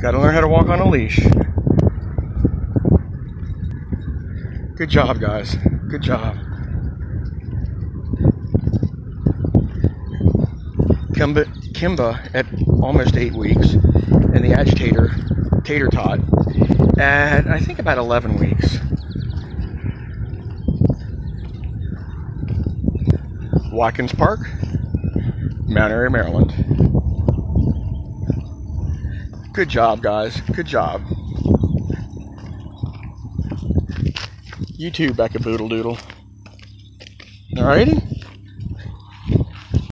Got to learn how to walk on a leash. Good job, guys. Good job. Kimba, Kimba at almost eight weeks, and the agitator, Tater Tot, at I think about 11 weeks. Watkins Park, Mount Airy, Maryland. Good job, guys. Good job. You too, Becca Boodle Doodle. Alrighty?